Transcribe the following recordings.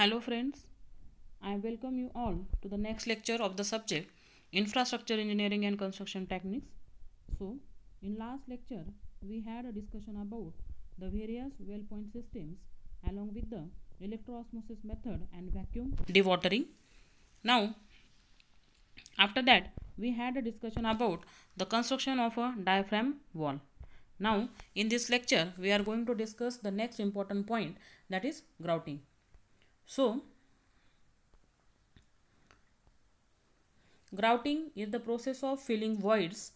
Hello friends, I welcome you all to the next lecture of the subject Infrastructure Engineering and Construction Techniques. So, in last lecture, we had a discussion about the various well point systems along with the electroosmosis method and vacuum dewatering. Now, after that, we had a discussion about the construction of a diaphragm wall. Now, in this lecture, we are going to discuss the next important point that is grouting. So, grouting is the process of filling voids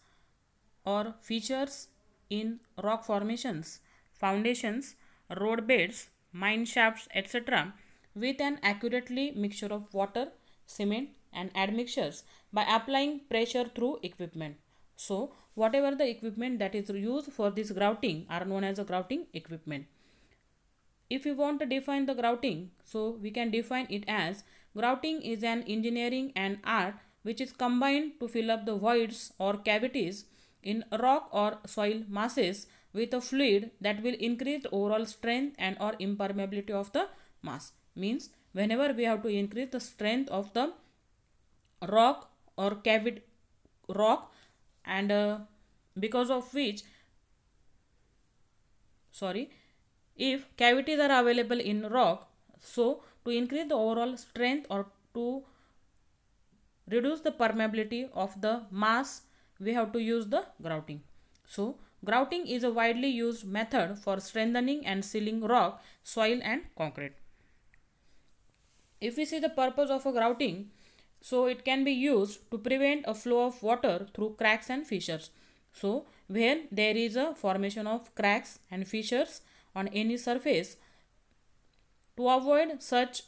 or fissures in rock formations, foundations, road beds, mine shafts, etc. with an accurately mixture of water, cement and admixtures by applying pressure through equipment. So, whatever the equipment that is used for this grouting are known as a grouting equipment if we want to define the grouting so we can define it as grouting is an engineering and art which is combined to fill up the voids or cavities in rock or soil masses with a fluid that will increase the overall strength and or impermeability of the mass. Means whenever we have to increase the strength of the rock or cavity rock and uh, because of which sorry if cavities are available in rock so to increase the overall strength or to reduce the permeability of the mass we have to use the grouting. So grouting is a widely used method for strengthening and sealing rock soil and concrete. If we see the purpose of a grouting so it can be used to prevent a flow of water through cracks and fissures. So when there is a formation of cracks and fissures on any surface to avoid such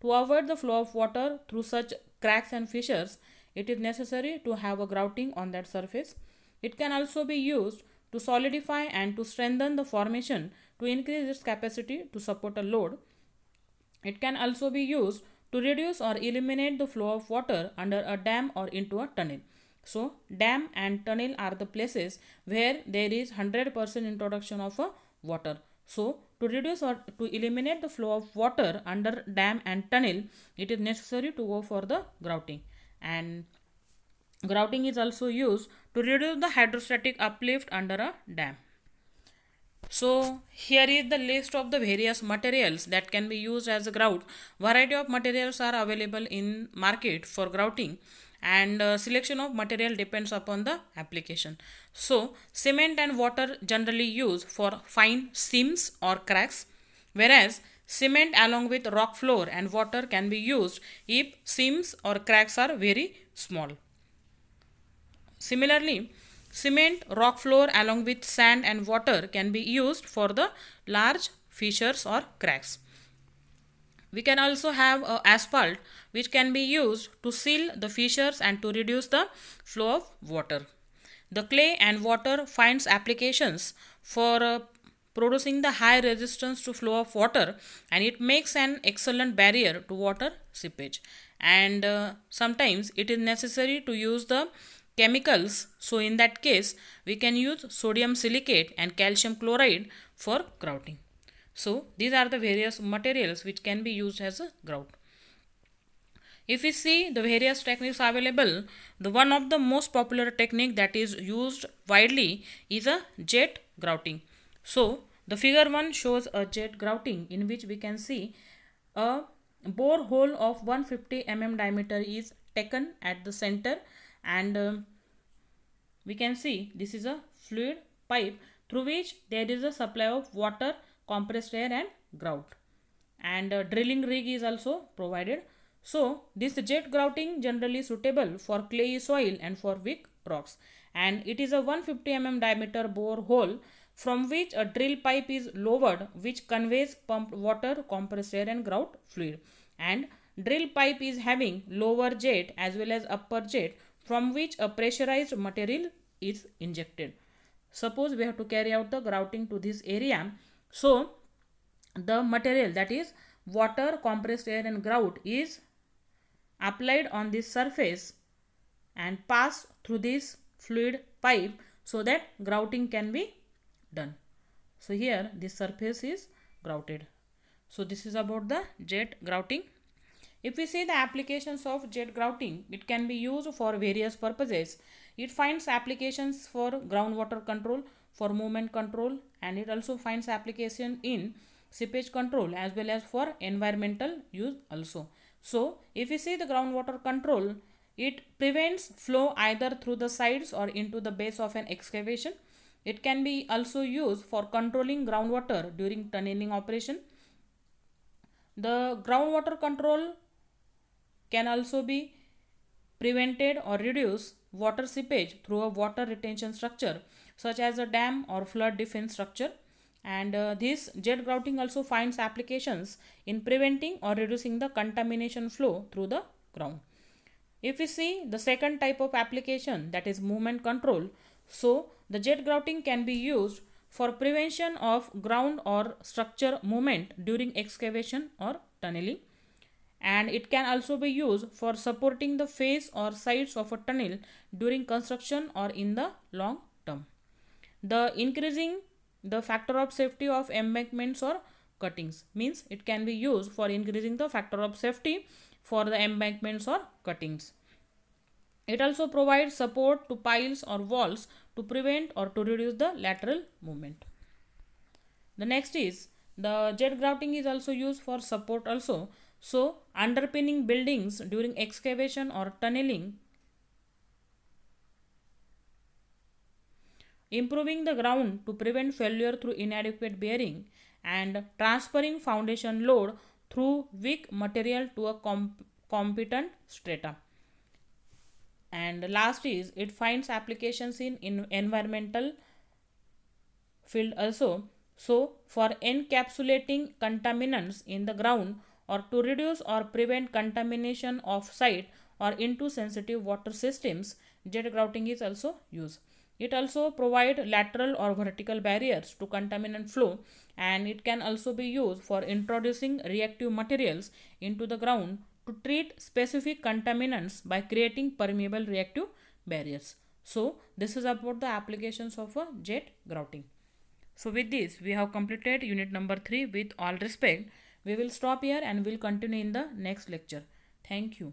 to avoid the flow of water through such cracks and fissures it is necessary to have a grouting on that surface. It can also be used to solidify and to strengthen the formation to increase its capacity to support a load. It can also be used to reduce or eliminate the flow of water under a dam or into a tunnel so dam and tunnel are the places where there is 100% introduction of a water. So to reduce or to eliminate the flow of water under dam and tunnel, it is necessary to go for the grouting. And grouting is also used to reduce the hydrostatic uplift under a dam. So here is the list of the various materials that can be used as a grout. Variety of materials are available in market for grouting and uh, selection of material depends upon the application. So cement and water generally used for fine seams or cracks whereas cement along with rock flour and water can be used if seams or cracks are very small. Similarly, cement, rock flour along with sand and water can be used for the large fissures or cracks. We can also have uh, asphalt which can be used to seal the fissures and to reduce the flow of water. The clay and water finds applications for uh, producing the high resistance to flow of water and it makes an excellent barrier to water seepage and uh, sometimes it is necessary to use the chemicals so in that case we can use sodium silicate and calcium chloride for grouting. So these are the various materials which can be used as a grout. If we see the various techniques available, the one of the most popular technique that is used widely is a jet grouting. So the figure 1 shows a jet grouting in which we can see a bore hole of 150 mm diameter is taken at the center and uh, we can see this is a fluid pipe through which there is a supply of water compressed air and grout. And uh, drilling rig is also provided. So this jet grouting generally suitable for clayey soil and for weak rocks. And it is a 150 mm diameter bore hole from which a drill pipe is lowered which conveys pumped water compressed air and grout fluid. And drill pipe is having lower jet as well as upper jet from which a pressurized material is injected. Suppose we have to carry out the grouting to this area so, the material that is water, compressed air and grout is applied on this surface and passed through this fluid pipe so that grouting can be done. So, here this surface is grouted. So this is about the jet grouting. If we see the applications of jet grouting, it can be used for various purposes. It finds applications for groundwater control, for movement control and it also finds application in seepage control as well as for environmental use also. So if we see the groundwater control, it prevents flow either through the sides or into the base of an excavation. It can be also used for controlling groundwater during tunneling operation. The groundwater control can also be prevented or reduce water seepage through a water retention structure such as a dam or flood defense structure and uh, this jet grouting also finds applications in preventing or reducing the contamination flow through the ground. If we see the second type of application that is movement control, so the jet grouting can be used for prevention of ground or structure movement during excavation or tunneling and it can also be used for supporting the face or sides of a tunnel during construction or in the long. The increasing the factor of safety of embankments or cuttings means it can be used for increasing the factor of safety for the embankments or cuttings. It also provides support to piles or walls to prevent or to reduce the lateral movement. The next is the jet grouting is also used for support also. So underpinning buildings during excavation or tunneling improving the ground to prevent failure through inadequate bearing and transferring foundation load through weak material to a comp competent strata. And last is it finds applications in, in environmental field also. So for encapsulating contaminants in the ground or to reduce or prevent contamination of site or into sensitive water systems, jet grouting is also used. It also provide lateral or vertical barriers to contaminant flow and it can also be used for introducing reactive materials into the ground to treat specific contaminants by creating permeable reactive barriers. So this is about the applications of a jet grouting. So with this we have completed unit number 3 with all respect. We will stop here and will continue in the next lecture. Thank you.